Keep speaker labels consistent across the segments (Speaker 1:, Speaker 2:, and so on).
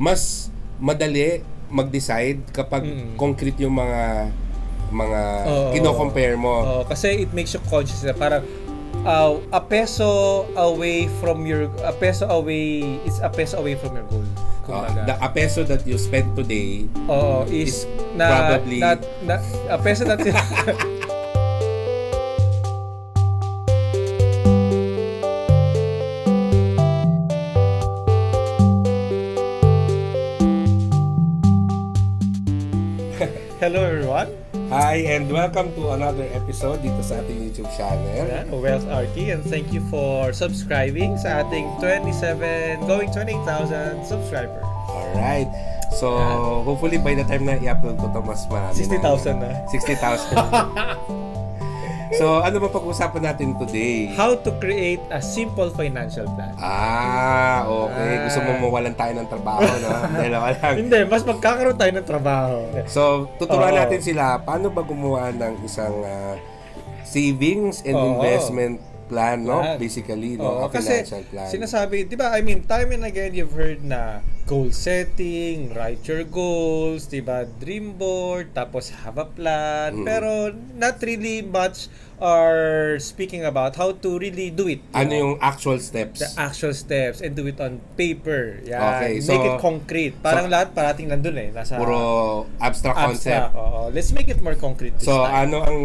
Speaker 1: mas madali mag-decide kapag
Speaker 2: Mm.
Speaker 1: concrete yung mga mga
Speaker 2: Oo.
Speaker 1: kino-compare mo.
Speaker 2: Oo, kasi it makes you conscious na parang uh, a peso away from your a peso away is a peso away from your goal.
Speaker 1: Uh,
Speaker 2: Kumbaga.
Speaker 1: the, a peso that you spend today
Speaker 2: Oo, is,
Speaker 1: is
Speaker 2: na,
Speaker 1: probably-
Speaker 2: na, na, a peso that Hello everyone.
Speaker 1: Hi and welcome to another episode dito sa ating YouTube channel.
Speaker 2: Ayan, Wells RT and thank you for subscribing sa ating 27 going 28,000 subscribers.
Speaker 1: Alright. So, hopefully by the time na i-upload ko to mas marami
Speaker 2: 60,000 na.
Speaker 1: 60,000. so, ano ba pag-usapan natin today?
Speaker 2: How to create a simple financial plan.
Speaker 1: Ah, okay.
Speaker 2: Ah.
Speaker 1: Gusto mo mawalan tayo ng trabaho, no? Dahil lang.
Speaker 2: Hindi, mas magkakaroon tayo ng trabaho.
Speaker 1: So, tuturuan
Speaker 2: Oo.
Speaker 1: natin sila paano ba gumawa ng isang ah, savings and
Speaker 2: Oo.
Speaker 1: investment plan, no?
Speaker 2: Plan.
Speaker 1: Basically, no?
Speaker 2: Oo,
Speaker 1: A
Speaker 2: kasi
Speaker 1: financial plan.
Speaker 2: sinasabi, di ba, I mean, time and again, you've heard na goal setting, write your goals, di ba, dream board, tapos have a plan,
Speaker 1: Mm.
Speaker 2: pero not really much are speaking about how to really do it.
Speaker 1: ano
Speaker 2: know?
Speaker 1: yung actual steps?
Speaker 2: the actual steps and do it on paper. Yan.
Speaker 1: Okay,
Speaker 2: Make
Speaker 1: so-
Speaker 2: it concrete. Parang
Speaker 1: so-
Speaker 2: lahat parating nandun eh. Nasa
Speaker 1: Puro abstract, concept.
Speaker 2: abstract. Oo. Let's make it more concrete this
Speaker 1: So,
Speaker 2: time.
Speaker 1: ano ang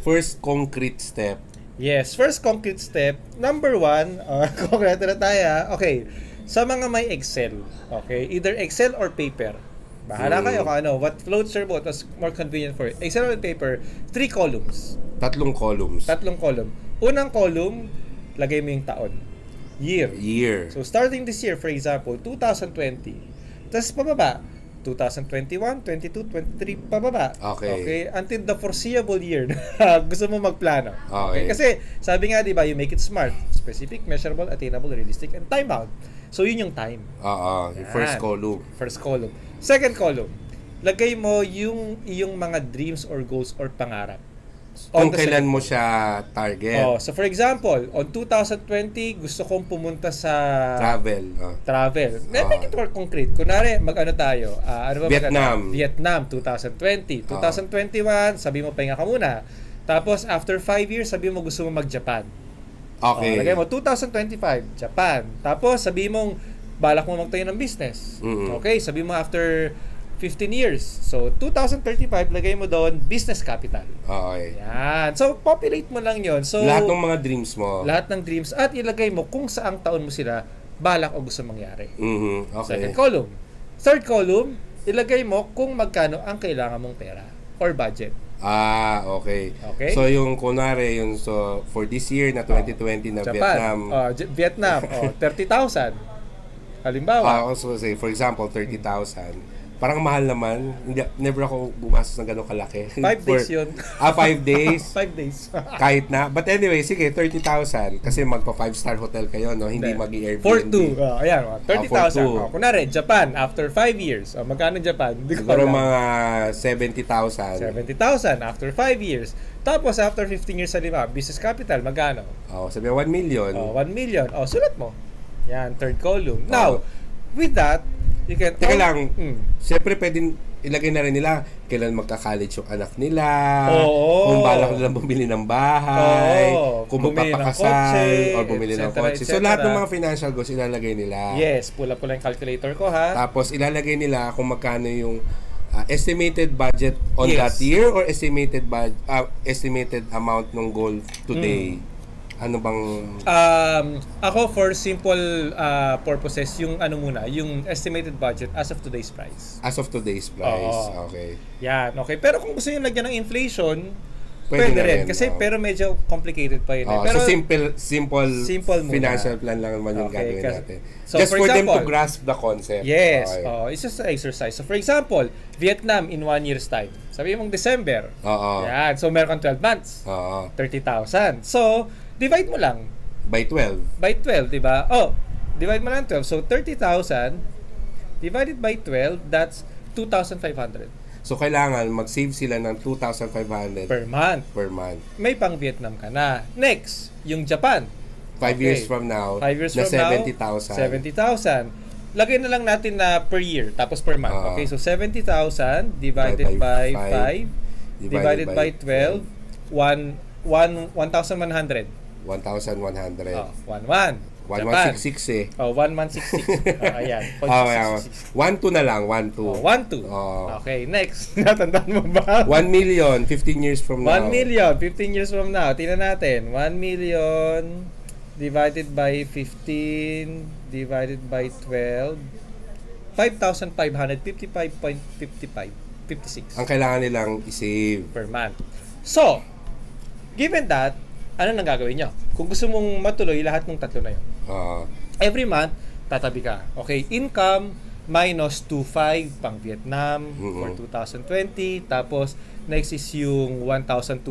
Speaker 1: first concrete step?
Speaker 2: Yes, first concrete step, number one, uh, concrete na tayo. ah. Okay, sa mga may Excel, okay, either Excel or paper. Bahala
Speaker 1: Mm.
Speaker 2: kayo kung ano, what floats your boat, was more convenient for you. Excel or paper, three columns.
Speaker 1: Tatlong columns.
Speaker 2: Tatlong column. Unang column, lagay mo yung taon. Year.
Speaker 1: Year.
Speaker 2: So starting this year, for example, 2020. Tapos pababa, 2021, 22, 23, pababa.
Speaker 1: Okay.
Speaker 2: Okay, until the foreseeable year gusto mo magplano.
Speaker 1: Okay.
Speaker 2: Kasi sabi nga 'di ba, you make it smart, specific, measurable, attainable, realistic, and time bound. So yun yung time.
Speaker 1: Oo, first column.
Speaker 2: First column. Second column, lagay mo yung iyong mga dreams or goals or pangarap. On
Speaker 1: Kung kailan mo siya target.
Speaker 2: Oh, so for example, on 2020, gusto kong pumunta sa
Speaker 1: Travel. oh.
Speaker 2: travel. Let make it more concrete. Kunwari, mag-ano tayo? ah, ano ba
Speaker 1: Vietnam.
Speaker 2: mag- Vietnam, 2020. 2021, sabi mo, pahinga ka muna. Tapos, after 5 years, sabi mo, gusto mo mag-Japan.
Speaker 1: Okay.
Speaker 2: Oh, lagay mo, 2025, Japan. Tapos, sabi mong, balak mo magtayo ng business.
Speaker 1: Mhm.
Speaker 2: Okay, sabi mo, after 15 years. So, 2035, lagay mo doon, business capital.
Speaker 1: Okay.
Speaker 2: Yan. So, populate mo lang yon So,
Speaker 1: Lahat ng mga dreams mo.
Speaker 2: lahat ng dreams at ilagay mo kung saang taon mo sila balak o gusto mangyari.
Speaker 1: Mhm. Okay.
Speaker 2: Second column. Third column, ilagay mo kung magkano ang kailangan mong pera or budget.
Speaker 1: Ah, okay.
Speaker 2: Okay?
Speaker 1: So yung kunwari yung so for this year na 2020 na
Speaker 2: Japan.
Speaker 1: Vietnam.
Speaker 2: Oh, Vietnam. oh, 30,000. Halimbawa.
Speaker 1: Ah, also say for example 30,000. Parang mahal naman. Hindi never ako gumastos ng ganong kalaki.
Speaker 2: five
Speaker 1: For-
Speaker 2: days yun.
Speaker 1: Ah, 5 days.
Speaker 2: five days.
Speaker 1: Kahit na. But anyway, sige, 30,000. Kasi magpa 5-star hotel kayo, no? Hindi mag Airbnb.
Speaker 2: For two. Oh, ayan, oh, 30,000.
Speaker 1: Ah.
Speaker 2: Oh, kunwari, Japan, after 5 years. Oh, magkano Japan? Hindi ko
Speaker 1: Siguro mga 70,000.
Speaker 2: 70,000 after 5 years. Tapos, after 15 years sa lima, business capital, magkano?
Speaker 1: Oh, sabi 1 million.
Speaker 2: Oh, 1 million. Oh, sulat mo. Yan, third column. Now, with that,
Speaker 1: Teka
Speaker 2: oh,
Speaker 1: lang.
Speaker 2: mm.
Speaker 1: Siyempre, pwedeng ilagay na rin nila kailan magka-college yung anak nila,
Speaker 2: Oo.
Speaker 1: kung balak nila bumili ng bahay,
Speaker 2: Oo.
Speaker 1: kung magpapakasal, or bumili ng kotse. So, lahat ng mga financial goals ilalagay nila.
Speaker 2: Yes, pula-pula yung calculator ko, ha?
Speaker 1: Tapos, ilalagay nila kung magkano yung uh, estimated budget on
Speaker 2: Yes.
Speaker 1: that year or estimated bud uh, estimated amount ng goal today.
Speaker 2: Hmm.
Speaker 1: Ano bang
Speaker 2: Um, ako for simple uh, purposes, yung ano muna, yung estimated budget as of today's price.
Speaker 1: as of today's price?
Speaker 2: Oo.
Speaker 1: Okay.
Speaker 2: Yan, okay. Pero kung gusto nyo lagyan ng inflation,
Speaker 1: Pwede
Speaker 2: pwede, rin.
Speaker 1: rin,
Speaker 2: Kasi
Speaker 1: oo.
Speaker 2: pero medyo complicated pa yun. eh.
Speaker 1: Oh,
Speaker 2: pero,
Speaker 1: so simple simple,
Speaker 2: Simple muna.
Speaker 1: financial plan lang naman yung
Speaker 2: Okay,
Speaker 1: gagawin
Speaker 2: kasi-
Speaker 1: natin.
Speaker 2: so
Speaker 1: Just
Speaker 2: for
Speaker 1: for, them to
Speaker 2: example-
Speaker 1: grasp the concept.
Speaker 2: Yes,
Speaker 1: Okay.
Speaker 2: oh, it's just an exercise. So for example, Vietnam in one year's time. Sabi mong December.
Speaker 1: Oo.
Speaker 2: Yan. So meron kang 12 months.
Speaker 1: Oo.
Speaker 2: 30,000. So, divide mo lang
Speaker 1: By 12.
Speaker 2: by 12, di ba? Oh, divide mo lang 12. So, 30,000 divided by 12, that's 2,500
Speaker 1: So kailangan mag-save sila ng 2,500 per,
Speaker 2: per month.
Speaker 1: month.
Speaker 2: May pang Vietnam ka na. Next, yung Japan.
Speaker 1: 5
Speaker 2: Okay.
Speaker 1: years from now,
Speaker 2: 5 years
Speaker 1: na
Speaker 2: from now,
Speaker 1: 70,000.
Speaker 2: 70,000. lagay na lang natin na per year, tapos per month.
Speaker 1: Ah.
Speaker 2: okay, so 70,000 divided by
Speaker 1: By- by
Speaker 2: 5, divided by 12, 1, 1, 1,100.
Speaker 1: 1,100.
Speaker 2: Oh, 1, 1.
Speaker 1: 1166 eh.
Speaker 2: Oh, 1166. oh, ayan.
Speaker 1: Oh, yeah. 1 2 na lang, 1
Speaker 2: Oh,
Speaker 1: 2.
Speaker 2: 1, 2.
Speaker 1: Oh.
Speaker 2: Okay, next. Natandaan mo ba?
Speaker 1: 1 million 15 years from now.
Speaker 2: 1 million, 15 years from now. Tingnan natin. 1 million divided by 15 divided by 12. 5,555.55. 56
Speaker 1: Ang kailangan nilang i-save.
Speaker 2: per month. So, given that, ano nang gagawin nyo? Kung gusto mong matuloy lahat ng tatlo na yun.
Speaker 1: Ah,
Speaker 2: Every month, tatabi ka. Okay, income minus 2.5 pang Vietnam for
Speaker 1: Mm-mm.
Speaker 2: 2020. Tapos, next is yung 1,200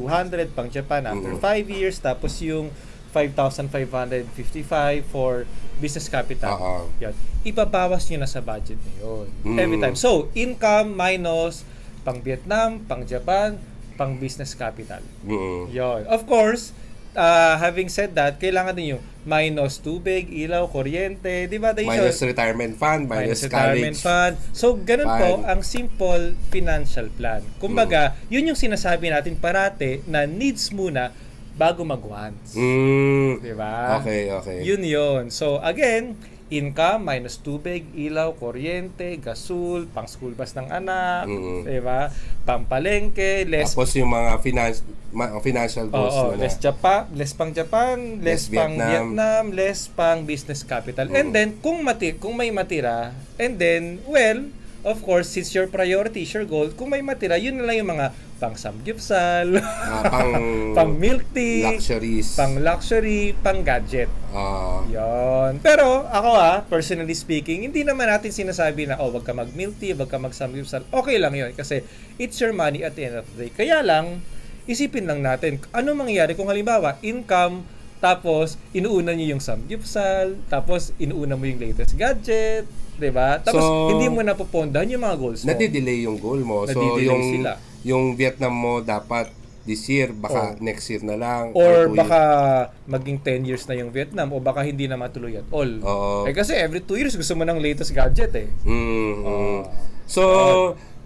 Speaker 2: pang Japan after
Speaker 1: Mm-mm.
Speaker 2: 5 years. Tapos yung 5,555 for business capital.
Speaker 1: Oo.
Speaker 2: Yan. Ibabawas nyo na sa budget niyo yun.
Speaker 1: Mm.
Speaker 2: Every time. So, income minus pang Vietnam, pang Japan, pang business capital.
Speaker 1: mm.
Speaker 2: Yon. Of course, uh, having said that, kailangan din yung minus tubig, ilaw, kuryente, di ba?
Speaker 1: Minus
Speaker 2: usual-
Speaker 1: retirement fund, minus,
Speaker 2: minus retirement fund. So, ganun po
Speaker 1: Fund.
Speaker 2: ang simple financial plan. Kumbaga, yun yung sinasabi natin parate na needs muna bago mag-wants.
Speaker 1: Mm.
Speaker 2: Di ba?
Speaker 1: Okay, okay.
Speaker 2: Yun yun. So, again, income minus tubig, ilaw, kuryente, gasul, pang school bus ng anak,
Speaker 1: Mm.
Speaker 2: di ba? Pampalengke, less
Speaker 1: Tapos yung mga finance, ma- financial goals
Speaker 2: Oo,
Speaker 1: na
Speaker 2: less Japan, less pang Japan, less,
Speaker 1: Less
Speaker 2: pang
Speaker 1: Vietnam.
Speaker 2: Vietnam, less pang business capital. And
Speaker 1: Mm.
Speaker 2: then kung mati kung may matira, and then well, of course, since your priority is your goal, kung may matira, yun na lang yung mga pang samgyupsal,
Speaker 1: Ah, pang
Speaker 2: pang milk tea,
Speaker 1: luxuries.
Speaker 2: pang luxury, pang gadget.
Speaker 1: Ah,
Speaker 2: Yon. Pero ako ah, personally speaking, hindi naman natin sinasabi na oh, wag ka mag milk tea, wag ka mag samgyupsal. Okay lang 'yon kasi it's your money at the end of the day. Kaya lang isipin lang natin ano mangyayari kung halimbawa income tapos inuuna niyo yung samgyupsal, tapos inuuna mo yung latest gadget, 'di ba? Tapos
Speaker 1: So,
Speaker 2: hindi mo napopondahan yung mga goals mo.
Speaker 1: nadidelay yung goal mo. So, yung,
Speaker 2: sila.
Speaker 1: yung Vietnam mo dapat this year, baka
Speaker 2: Oh.
Speaker 1: next year na lang.
Speaker 2: Or baka maging 10 years na yung Vietnam o baka hindi na matuloy at all.
Speaker 1: Oo.
Speaker 2: Eh kasi every 2 years gusto mo ng latest gadget eh.
Speaker 1: years. Mm, mm.
Speaker 2: Ah.
Speaker 1: So,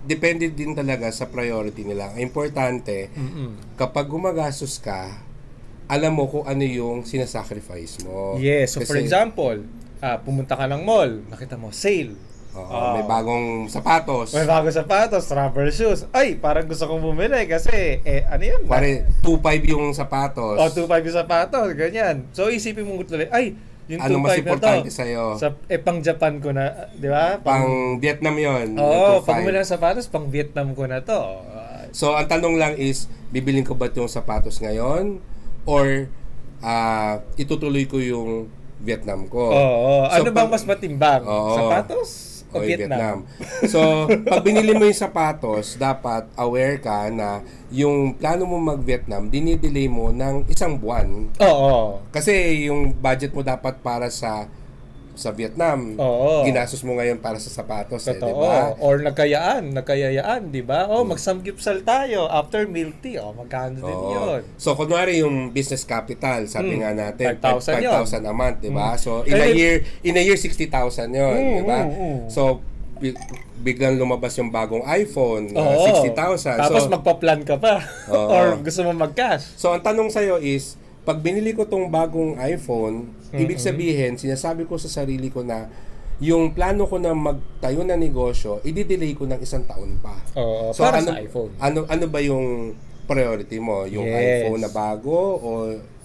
Speaker 1: depende din talaga sa priority nila. Ang importante,
Speaker 2: Mm-mm.
Speaker 1: kapag gumagastos ka, alam mo kung ano yung sinasacrifice mo.
Speaker 2: Yes, so for
Speaker 1: Kasi,
Speaker 2: example, ah, pumunta ka ng mall, nakita mo, sale.
Speaker 1: oo,
Speaker 2: Ah.
Speaker 1: may bagong sapatos.
Speaker 2: May bago sapatos, rubber shoes. Ay, parang gusto kong bumili kasi, eh, ano yun?
Speaker 1: Pare, 2.5 yung sapatos.
Speaker 2: O, 2.5 yung sapatos, ganyan. So, isipin mo tuloy, ay, yung 2.5
Speaker 1: Ano mas importante sa'yo?
Speaker 2: sa, eh, pang Japan ko na, di ba?
Speaker 1: Pang Vietnam yon.
Speaker 2: Oo, pag
Speaker 1: 2.5.
Speaker 2: bumili ng sapatos, pang Vietnam ko na to.
Speaker 1: So, ang tanong lang is, bibiling ko ba yung sapatos ngayon? Or, ah itutuloy ko yung Vietnam ko?
Speaker 2: Oo,
Speaker 1: So,
Speaker 2: ano bang mas matimbang?
Speaker 1: Oo.
Speaker 2: Sapatos o
Speaker 1: o
Speaker 2: Vietnam?
Speaker 1: so, pag binili mo yung sapatos, dapat aware ka na yung plano mo mag-Vietnam, dinidelay mo ng isang buwan.
Speaker 2: Oo.
Speaker 1: Kasi yung budget mo dapat para sa sa Vietnam.
Speaker 2: Oo.
Speaker 1: Ginastos mo ngayon para sa sapatos, eh, di ba?
Speaker 2: Or nagkayaan, nagkayayaan, di ba? Oh, magsamgyupsal tayo after milk tea. Oh, magkano din
Speaker 1: Oo.
Speaker 2: yun?
Speaker 1: So, kunwari yung business capital, sabi
Speaker 2: Mm.
Speaker 1: nga natin,
Speaker 2: 5,000 yun.
Speaker 1: 5,000 a month, di ba? So,
Speaker 2: Eh,
Speaker 1: in a
Speaker 2: di-
Speaker 1: year, in a year, 60,000 yun,
Speaker 2: Mm,
Speaker 1: di ba?
Speaker 2: mm, mm.
Speaker 1: So, bi- biglang lumabas yung bagong iPhone, uh,
Speaker 2: Oo.
Speaker 1: 60,000.
Speaker 2: Tapos
Speaker 1: so,
Speaker 2: magpa-plan ka pa. Or gusto mo mag-cash.
Speaker 1: so, ang tanong sa'yo is, pag binili ko tong bagong iPhone, ibig sabihin, sinasabi ko sa sarili ko na, yung plano ko na magtayo ng negosyo, i-delay ko ng isang taon pa.
Speaker 2: Oo, para sa iPhone.
Speaker 1: Ano ano ba yung priority mo? Yung
Speaker 2: Yes.
Speaker 1: iPhone na bago o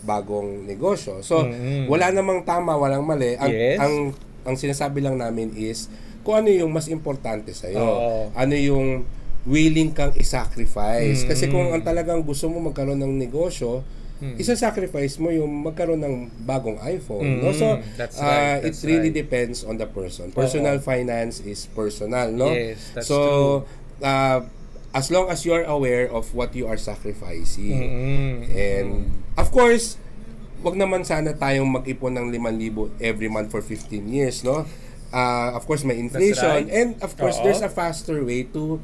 Speaker 1: bagong negosyo? So,
Speaker 2: Mm-mm.
Speaker 1: wala namang tama, walang mali. Ang
Speaker 2: Yes.
Speaker 1: ang ang sinasabi lang namin is kung ano yung mas importante sa iyo.
Speaker 2: Oo.
Speaker 1: Ano yung willing kang i-sacrifice. Kasi
Speaker 2: Mm-mm.
Speaker 1: kung ang talagang gusto mo magkaroon ng negosyo,
Speaker 2: Mm.
Speaker 1: isa-sacrifice mo yung magkaroon ng bagong iPhone. No? So,
Speaker 2: Mm, that's
Speaker 1: uh,
Speaker 2: right,
Speaker 1: it
Speaker 2: that's
Speaker 1: really
Speaker 2: right.
Speaker 1: depends on the person. Personal finance is personal, no?
Speaker 2: Yes, that's
Speaker 1: so,
Speaker 2: true.
Speaker 1: uh, as long as you're aware of what you are sacrificing.
Speaker 2: Mm-mm.
Speaker 1: And, of course, wag naman sana tayong mag-ipon ng 5,000 every month for 15 years, no? Uh, of course, may inflation.
Speaker 2: right.
Speaker 1: And, of course,
Speaker 2: Oo.
Speaker 1: there's a faster way to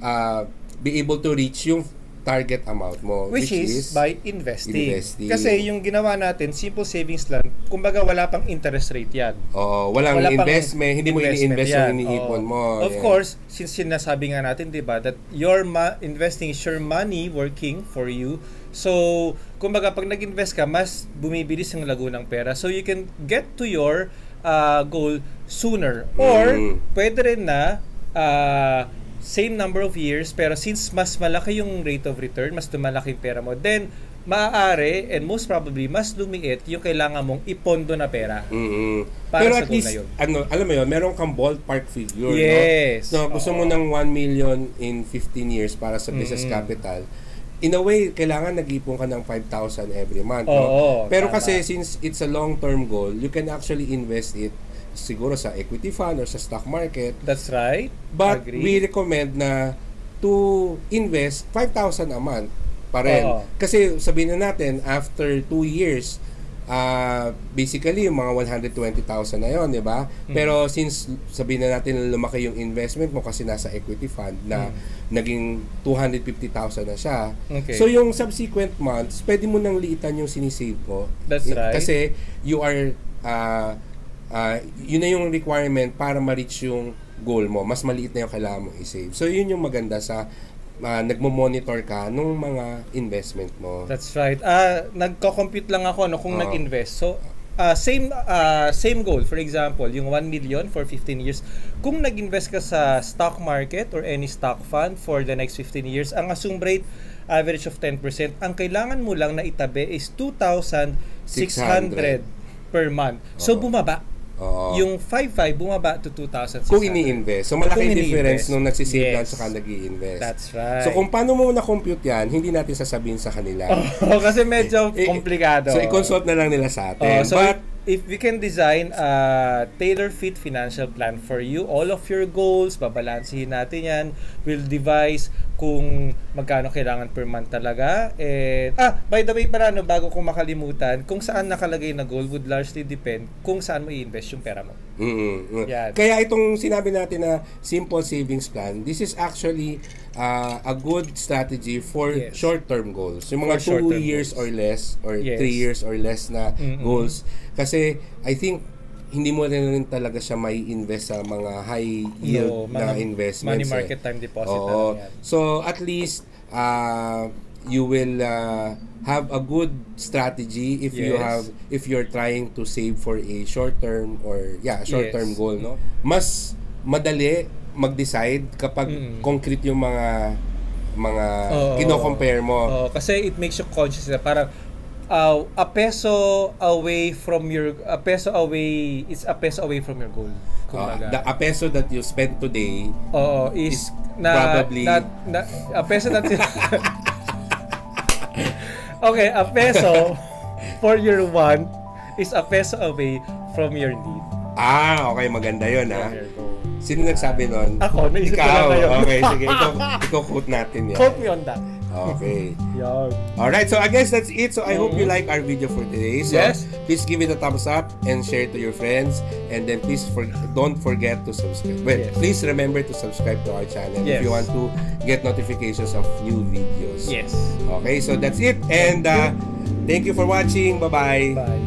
Speaker 1: uh, be able to reach yung target amount mo.
Speaker 2: Which, is, by investing.
Speaker 1: investing.
Speaker 2: Kasi yung ginawa natin, simple savings lang, kumbaga wala pang interest rate yan.
Speaker 1: Oo, walang
Speaker 2: Wala pang
Speaker 1: investment, hindi mo ini-invest yung iniipon mo.
Speaker 2: Of
Speaker 1: Yan.
Speaker 2: course, since sinasabi nga natin, 'di ba, that your ma- investing is your money working for you. So, kumbaga pag nag-invest ka, mas bumibilis ang lago ng pera. So you can get to your uh, goal sooner or
Speaker 1: Mm.
Speaker 2: pwede rin na uh, same number of years pero since mas malaki yung rate of return, mas lumalaki yung pera mo, then maaari and most probably mas lumiit yung kailangan mong ipondo na pera.
Speaker 1: mm
Speaker 2: Para
Speaker 1: Pero
Speaker 2: sa
Speaker 1: at least,
Speaker 2: yun.
Speaker 1: ano, alam mo yun, meron kang ballpark figure,
Speaker 2: Yes.
Speaker 1: no? So, gusto mo
Speaker 2: Oo.
Speaker 1: ng 1 million in 15 years para sa business
Speaker 2: Mm-mm.
Speaker 1: capital. In a way, kailangan nag-ipon ka ng 5,000 every month,
Speaker 2: Oo,
Speaker 1: no? Pero
Speaker 2: tama.
Speaker 1: kasi, since it's a long-term goal, you can actually invest it siguro sa equity fund or sa stock market.
Speaker 2: That's right.
Speaker 1: But
Speaker 2: Agree.
Speaker 1: we recommend na to invest 5,000 a month pa rin.
Speaker 2: Oo.
Speaker 1: Kasi sabihin na natin, after 2 years, ah basically yung mga 120,000 na yon, di ba?
Speaker 2: Hmm.
Speaker 1: Pero since sabihin na natin na lumaki yung investment mo kasi nasa equity fund na naging 250,000 na siya.
Speaker 2: Hmm. Okay.
Speaker 1: So yung subsequent months, pwede mo nang liitan yung sinisave mo.
Speaker 2: That's right.
Speaker 1: Kasi you are ah ah, yun na yung requirement para ma-reach yung goal mo. Mas maliit na yung kailangan mong i-save. So yun yung maganda sa ah, nagmo-monitor ka nung mga investment mo.
Speaker 2: That's right. Ah, nagko-compute lang ako no kung
Speaker 1: Oo.
Speaker 2: nag-invest. So ah, same ah, same goal. For example, yung 1 million for 15 years. Kung nag-invest ka sa stock market or any stock fund for the next 15 years, ang assumed rate average of 10%, ang kailangan mo lang na itabi is 2,600 per month. So
Speaker 1: Oo.
Speaker 2: bumaba.
Speaker 1: Oo.
Speaker 2: Yung 5.5 bumaba to 2,600.
Speaker 1: kung ini-invest. So malaki yung difference nung nagsisave lang
Speaker 2: Yes.
Speaker 1: saka nag-i-invest.
Speaker 2: That's right.
Speaker 1: So kung paano mo na-compute yan, hindi natin sasabihin sa kanila.
Speaker 2: Oh, kasi medyo
Speaker 1: Eh,
Speaker 2: komplikado.
Speaker 1: So i-consult na lang nila sa atin.
Speaker 2: Oh, so
Speaker 1: But
Speaker 2: if we can design a tailor-fit financial plan for you, all of your goals, babalansihin natin yan. We'll devise kung magkano kailangan per month talaga. And, ah, by the way, para no, bago ko makalimutan, kung saan nakalagay na goal would largely depend kung saan mo i-invest yung pera mo.
Speaker 1: Mm-mm.
Speaker 2: Yan.
Speaker 1: Kaya itong sinabi natin na simple savings plan, this is actually uh, a good strategy for
Speaker 2: Yes.
Speaker 1: short-term goals. Yung mga
Speaker 2: For
Speaker 1: 2
Speaker 2: short-term
Speaker 1: years
Speaker 2: goals.
Speaker 1: or less or 3
Speaker 2: Yes.
Speaker 1: years or less na
Speaker 2: Mm-mm.
Speaker 1: goals. Kasi I think hindi mo rin, talaga siya may invest sa mga high yield
Speaker 2: No,
Speaker 1: na
Speaker 2: mga
Speaker 1: investments.
Speaker 2: money
Speaker 1: eh.
Speaker 2: market time deposit na
Speaker 1: Oo.
Speaker 2: yan.
Speaker 1: So at least uh, you will uh, have a good strategy if you
Speaker 2: Yes.
Speaker 1: have if you're trying to save for a short term or yeah, short term
Speaker 2: Yes.
Speaker 1: goal, no? Mas madali mag-decide kapag
Speaker 2: Mm.
Speaker 1: concrete yung mga mga
Speaker 2: Oo.
Speaker 1: kino-compare mo.
Speaker 2: Oh, kasi it makes you conscious na parang uh, a peso away from your a peso away it's a peso away from your goal.
Speaker 1: Uh, the a peso that you spend today
Speaker 2: Oo,
Speaker 1: is
Speaker 2: is, na,
Speaker 1: probably-
Speaker 2: na, na, a peso na Okay, a peso for your want is a peso away from your need.
Speaker 1: Ah, okay, maganda 'yon ha.
Speaker 2: Goal.
Speaker 1: Sino nagsabi nun?
Speaker 2: Ako, naisip ko
Speaker 1: Ikaw.
Speaker 2: lang ngayon.
Speaker 1: Okay, sige. Ikaw, ikaw quote natin yan.
Speaker 2: Quote me on that.
Speaker 1: Okay.
Speaker 2: Yan.
Speaker 1: Alright, so I guess that's it. So I hope you like our video for today. So
Speaker 2: Yes.
Speaker 1: please give it a thumbs up and share to your friends. And then please for, don't forget to subscribe. Well,
Speaker 2: Yes.
Speaker 1: please remember to subscribe to our channel if
Speaker 2: Yes.
Speaker 1: you want to get notifications of new videos.
Speaker 2: Yes.
Speaker 1: Okay, so that's it. And uh, thank you for watching. Bye-bye.
Speaker 2: Bye.